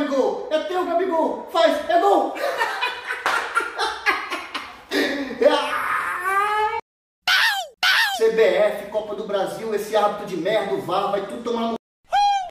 Gabigol! É teu, Gabigol! Faz! É gol! CBF, Copa do Brasil, esse hábito de merda, o VAR, vai tudo tomar no...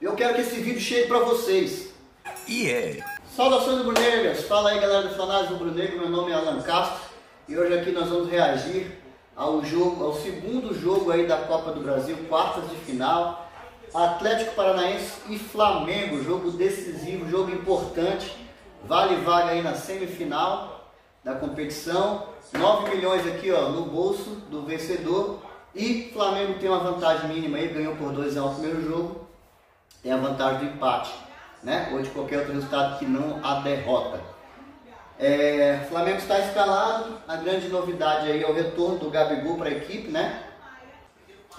Eu quero que esse vídeo chegue pra vocês. Yeah. Saudações rubro-negras! Fala aí galera do Fanático Rubro-Negro, meu nome é Alan Castro e hoje aqui nós vamos reagir ao jogo, ao segundo jogo aí da Copa do Brasil, quartas de final, Atlético Paranaense e Flamengo, jogo decisivo, jogo importante, vale vaga aí na semifinal da competição, 9 milhões aqui ó, no bolso do vencedor e Flamengo tem uma vantagem mínima aí, ganhou por 2 a 1 o primeiro jogo, tem a vantagem do empate, né? ou de qualquer outro resultado que não a derrota. É, Flamengo está escalado, a grande novidade aí é o retorno do Gabigol para a equipe, né?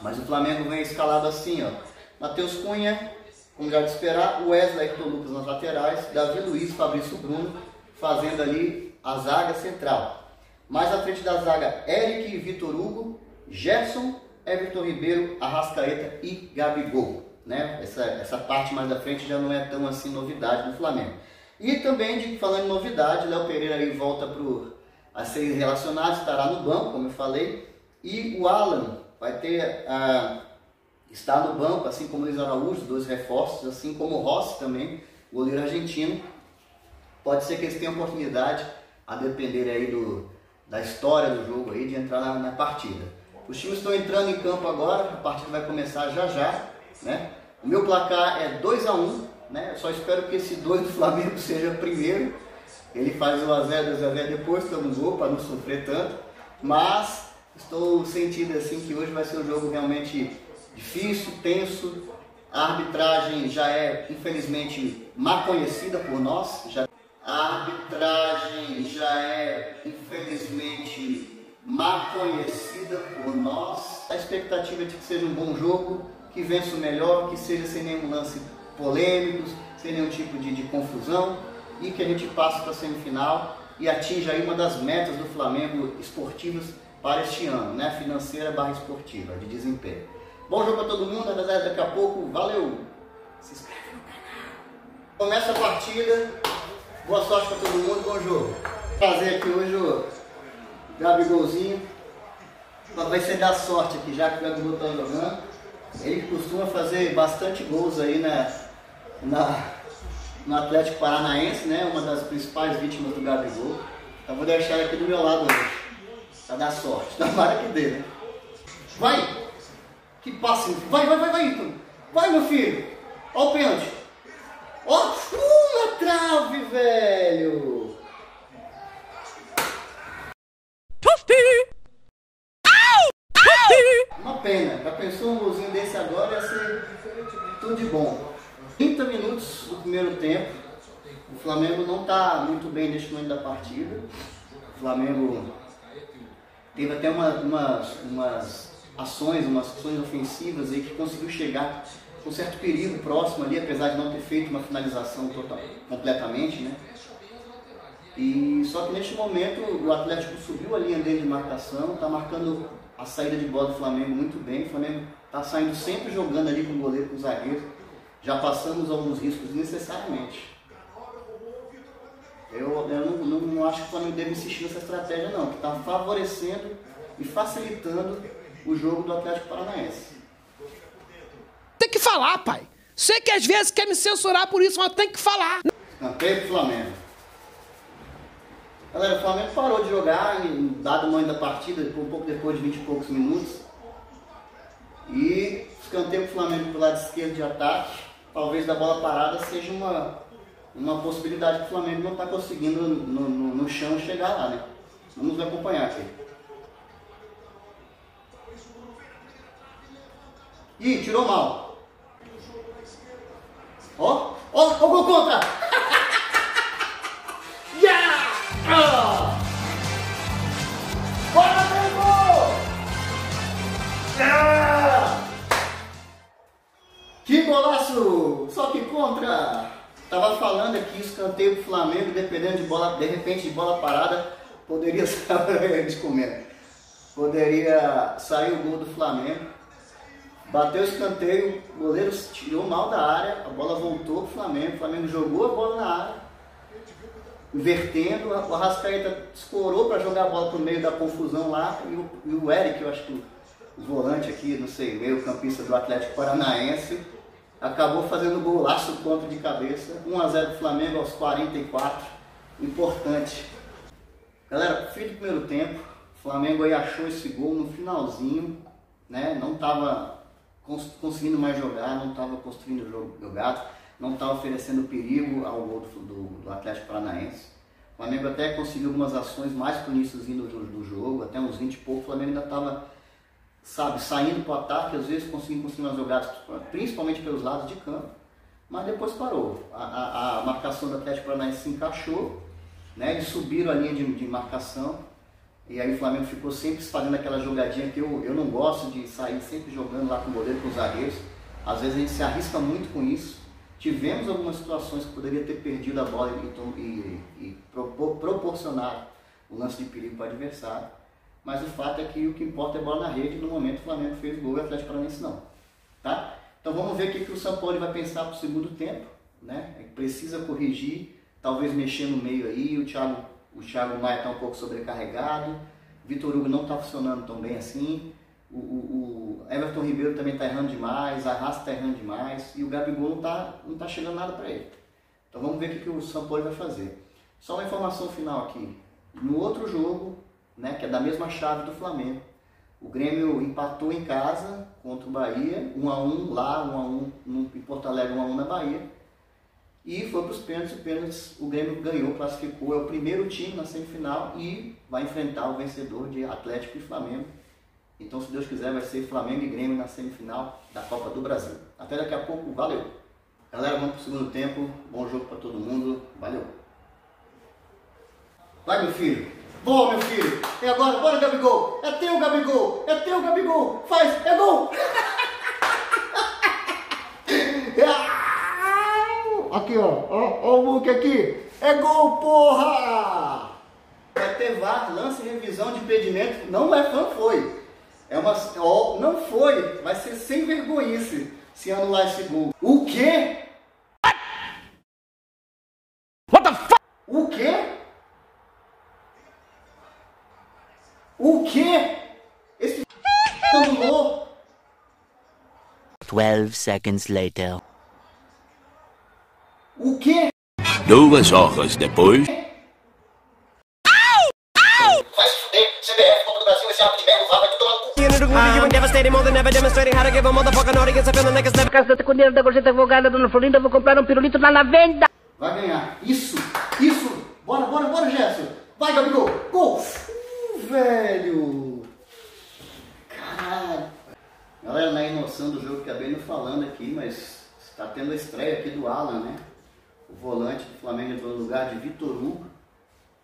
Mas o Flamengo vem escalado assim, ó. Matheus Cunha, como já de esperar, Wesley Hector Lucas nas laterais, Davi Luiz, Fabrício Bruno, fazendo ali a zaga central. Mais à frente da zaga, Eric e Vitor Hugo, Gerson, Everton Ribeiro, Arrascaeta e Gabigol. Né? Essa, essa parte mais à frente já não é tão assim novidade no Flamengo. E também, de, falando em novidade, Léo Pereira aí volta pro, a ser relacionado, estará no banco, como eu falei. E o Alan vai ter, uh, está no banco, assim como Luiz Araújo, dois reforços, assim como Rossi também, goleiro argentino. Pode ser que eles tenham oportunidade, a depender aí do, da história do jogo aí, de entrar na, na partida. Os times estão entrando em campo agora, a partida vai começar já já, né? O meu placar é 2 a 1 um, né? Eu só espero que esse 2 do Flamengo seja primeiro. Ele faz o 1x0, 2x0 depois, um gol para não sofrer tanto. Mas estou sentindo assim que hoje vai ser um jogo realmente difícil, tenso. A arbitragem já é, infelizmente, mal conhecida por nós. Já... A arbitragem já é, infelizmente, mal conhecida por nós. A expectativa é de que seja um bom jogo, que vença o melhor, que seja sem nenhum lance polêmicos, sem nenhum tipo de, de confusão e que a gente passe para a semifinal e atinja aí uma das metas do Flamengo esportivas para este ano, né? Financeira barra esportiva, de desempenho. Bom jogo para todo mundo, daqui a pouco, valeu! Se inscreve no canal. Começa a partida, boa sorte para todo mundo, bom jogo. Fazer aqui hoje o Gabigolzinho, vai ser da sorte aqui, já que o Gabigol está jogando. Ele costuma fazer bastante gols aí na, na, no Atlético Paranaense, né? Uma das principais vítimas do Gabigol. Então vou deixar ele aqui do meu lado hoje. Pra dar sorte. Tomara que dê, né? Vai! Que passe! Vai, vai, vai, vai, Ítalo! Vai, meu filho! Ó o pênalti! Ó! Uh, na trave, velho! Tosti! Uma pena. Já pensou um golzinho desse agora ia ser tudo de bom. 30 minutos do primeiro tempo. O Flamengo não está muito bem neste momento da partida. O Flamengo teve até uma, umas, umas ações, umas ações ofensivas aí que conseguiu chegar com certo perigo próximo ali, apesar de não ter feito uma finalização total, completamente, né? E só que neste momento o Atlético subiu a linha dele de marcação, está marcando a saída de bola do Flamengo muito bem. O Flamengo está saindo sempre jogando ali com o goleiro, com o zagueiro. Já passamos alguns riscos necessariamente. Eu, eu não, não, não, acho que o Flamengo deve insistir nessa estratégia não, que está favorecendo e facilitando o jogo do Atlético Paranaense. Tem que falar, pai. Sei que às vezes quer me censurar por isso, mas tem que falar. Escanteio pro Flamengo. Galera, o Flamengo parou de jogar em dado momento da partida, um pouco depois de 20 e poucos minutos. E escanteio pro Flamengo pro lado esquerdo de ataque. Talvez da bola parada seja uma, uma possibilidade que o Flamengo não está conseguindo no, no, no, chão chegar lá, né? Vamos acompanhar aqui. Ih, tirou mal. Ó, ó, ó gol contra! Bora, Flamengo! Ah! Que golaço! Só que contra! Tava falando aqui, escanteio pro Flamengo, dependendo de bola, de repente de bola parada, poderia sair, comendo. Poderia sair o gol do Flamengo. Bateu o escanteio, o goleiro tirou mal da área, a bola voltou pro Flamengo, o Flamengo jogou a bola na área, invertendo, o Arrascaeta escorou para jogar a bola pro meio da confusão lá, e o, e o Eric, eu acho que o, o volante aqui, não sei, meio campista do Atlético Paranaense, acabou fazendo golaço contra de cabeça, 1x0 pro Flamengo aos 44, importante. Galera, fim do primeiro tempo, o Flamengo aí achou esse gol no finalzinho, né? Não estava conseguindo mais jogar, não estava construindo jogado, não estava oferecendo perigo ao gol do, do, Atlético Paranaense. O Flamengo até conseguiu algumas ações mais pro iníciozinho do, do jogo, até uns 20 e pouco, o Flamengo ainda estava, sabe, saindo para o ataque, às vezes conseguindo construir umas jogadas, principalmente pelos lados de campo, mas depois parou. A, a, a marcação do Atlético Paranaense se encaixou, né? eles subiram a linha de, de marcação, e aí o Flamengo ficou sempre fazendo aquela jogadinha que eu, eu não gosto de sair sempre jogando lá com o goleiro, com os zagueiros. Às vezes a gente se arrisca muito com isso. Tivemos algumas situações que poderia ter perdido a bola e, e, e propor, proporcionar o lance de perigo para o adversário. Mas o fato é que o que importa é bola na rede. No momento o Flamengo fez gol e o Atlético Paranaense não. Tá? Então vamos ver o que, que o São Paulo vai pensar para o segundo tempo. Né? Precisa corrigir, talvez mexer no meio aí. O Thiago o Thiago Maia está um pouco sobrecarregado. Vitor Hugo não está funcionando tão bem assim. O, o, o Everton Ribeiro também está errando demais. A Raça está errando demais. E o Gabigol não está não tá chegando nada para ele. Então vamos ver o que, que o São Paulo vai fazer. Só uma informação final aqui. No outro jogo, né, que é da mesma chave do Flamengo, o Grêmio empatou em casa contra o Bahia, 1 a 1 lá, 1 a 1 em Porto Alegre, 1 a 1 na Bahia. E foi para os pênaltis, o pênaltis o Grêmio ganhou, classificou, é o primeiro time na semifinal e vai enfrentar o vencedor de Atlético e Flamengo. Então, se Deus quiser, vai ser Flamengo e Grêmio na semifinal da Copa do Brasil. Até daqui a pouco, valeu! Galera, vamos para o segundo tempo, bom jogo para todo mundo, valeu! Vai, meu filho! Boa, meu filho! É agora, bora, Gabigol! É teu, Gabigol! É teu, Gabigol! Faz! É gol! Aqui, ó. Ó, ó o Hulk aqui. É gol, porra! Vai ter VAR, lance revisão de impedimento. Não é, não foi. É uma. Ó, não foi. Vai ser sem vergonhice se anular esse gol. O quê? What the fuck? O quê? O quê? Esse anulou. 12 seconds later. O quê? Duas horas depois. Au! Au! Vai se fuder, CBF, Copa do Brasil, esse árbitro de merda, vai tomar no cu. Um, devastating more than ever demonstrating how to give a motherfucking audience a feeling like it's never. Casa com dinheiro da gorjeta advogada, dona Florinda, vou comprar um pirulito lá na venda. Vai ganhar. Isso, isso. Bora, bora, bora, Gerson. Vai, Gabigol. Gol. Uh, velho. Caralho. Galera, na emoção do jogo, acabei não falando aqui, mas está tendo a estreia aqui do Alan, né? O volante do Flamengo entrou no lugar de Vitor Hugo,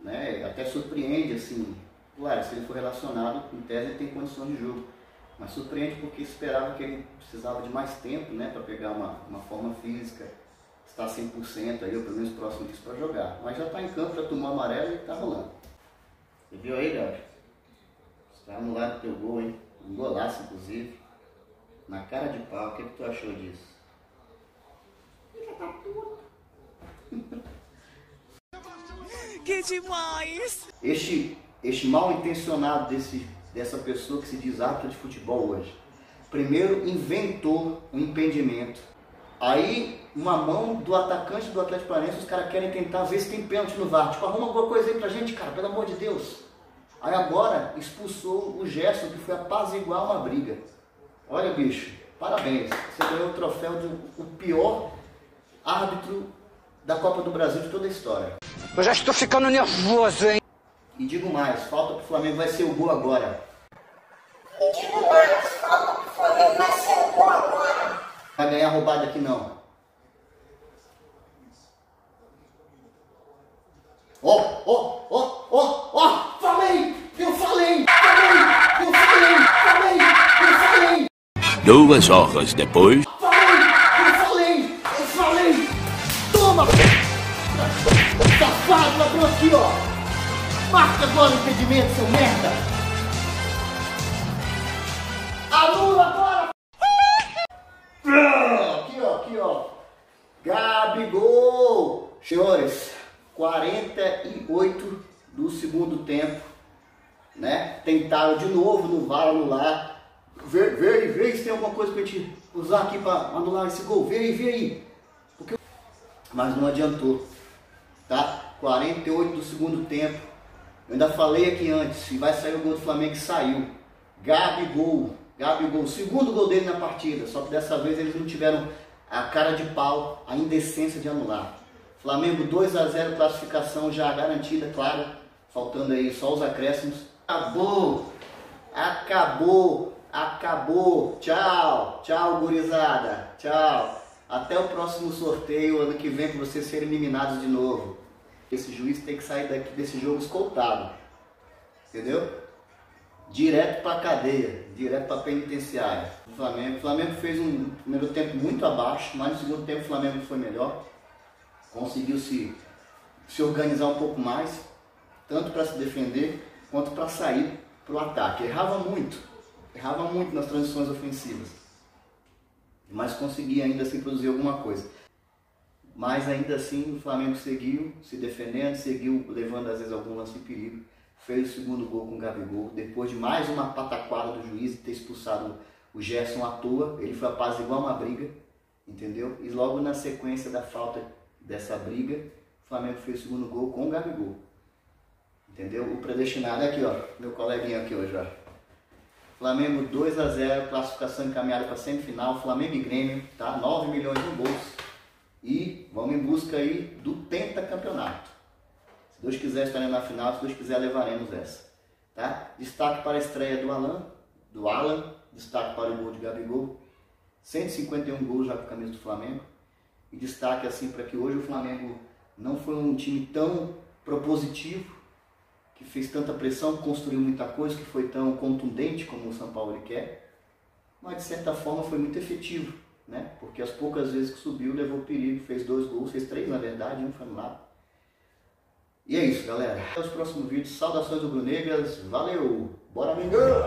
né? Até surpreende, assim, claro, se ele for relacionado, em tese ele tem condições de jogo. Mas surpreende porque esperava que ele precisava de mais tempo, né, para pegar uma, uma forma física, estar 100% aí, ou pelo menos próximo disso para jogar. Mas já está em campo, já tomou amarelo e está rolando. Você viu aí, Gabi? Está anulado o teu gol, hein? Um golaço, inclusive. Na cara de pau, o que, que tu achou disso? Filha da puta! Que demais! Este, este mal intencionado desse, dessa pessoa que se diz árbitro de futebol hoje. Primeiro inventou um impedimento. Aí, uma mão do atacante do Atlético Paranaense, os caras querem tentar ver se tem pênalti no VAR. Tipo, arruma alguma coisa aí pra gente, cara, pelo amor de Deus. Aí agora expulsou o Gerson, que foi apaziguar uma briga. Olha, bicho, parabéns. Você ganhou o troféu de o pior árbitro da Copa do Brasil de toda a história. Eu já estou ficando nervoso, hein? E digo mais, falta pro Flamengo, vai ser o gol agora. E digo mais, falta pro Flamengo, vai ser o gol agora. Vai ganhar roubada aqui não. Ó, ó, ó, ó, ó, falei! Eu falei! Falei! Eu falei! Falei! Eu falei! Duas horas depois. safado ladrão aqui, ó. Marca agora o impedimento, seu merda. Anula agora. Aqui, ó, aqui, ó. Gabigol. Senhores, 48 do segundo tempo, né? Tentaram de novo no VAR anular. Vê, vê, vê se tem alguma coisa pra gente usar aqui pra anular esse gol. Vê aí, vê aí. Porque... Mas não adiantou tá? 48 do segundo tempo. Eu ainda falei aqui antes, se vai sair o gol do Flamengo, saiu. Gabigol, Gabigol, segundo gol dele na partida, só que dessa vez eles não tiveram a cara de pau, a indecência de anular. Flamengo 2 a 0 classificação já garantida, claro, faltando aí só os acréscimos. Acabou, acabou, acabou. Tchau, tchau, gurizada, tchau. Até o próximo sorteio, ano que vem, para vocês serem eliminados de novo. Esse juiz tem que sair daqui desse jogo escoltado, entendeu? Direto para cadeia, direto para penitenciária. O Flamengo, o Flamengo fez um primeiro tempo muito abaixo, mas no segundo tempo o Flamengo foi melhor conseguiu se, se organizar um pouco mais, tanto para se defender quanto para sair para o ataque. Errava muito, errava muito nas transições ofensivas, mas conseguia ainda assim produzir alguma coisa. Mas ainda assim o Flamengo seguiu se defendendo, seguiu levando às vezes algum lance de perigo. Fez o segundo gol com o Gabigol, depois de mais uma pataquada do juiz e ter expulsado o Gerson à toa, ele foi igual uma briga, entendeu? E logo na sequência da falta dessa briga, o Flamengo fez o segundo gol com o Gabigol. Entendeu? O predestinado é aqui, ó. Meu coleguinha aqui hoje, ó. Flamengo 2 a 0 classificação encaminhada para semifinal, Flamengo e Grêmio, tá? 9 milhões no bolso. E vamos em busca aí do pentacampeonato. Se Deus quiser, estaremos na final, se Deus quiser, levaremos essa. Tá? Destaque para a estreia do Alan, do Alan, destaque para o gol de Gabigol. 151 gols já com a camisa do Flamengo e destaque assim para que hoje o Flamengo não foi um time tão propositivo, que fez tanta pressão, construiu muita coisa, que foi tão contundente como o São Paulo quer, mas de certa forma foi muito efetivo, né? Porque as poucas vezes que subiu, levou perigo, fez dois gols, fez três na verdade, um foi anulado. E é isso, galera. Até os próximos vídeos. Saudações rubro-negras. Valeu! Bora, Mingão!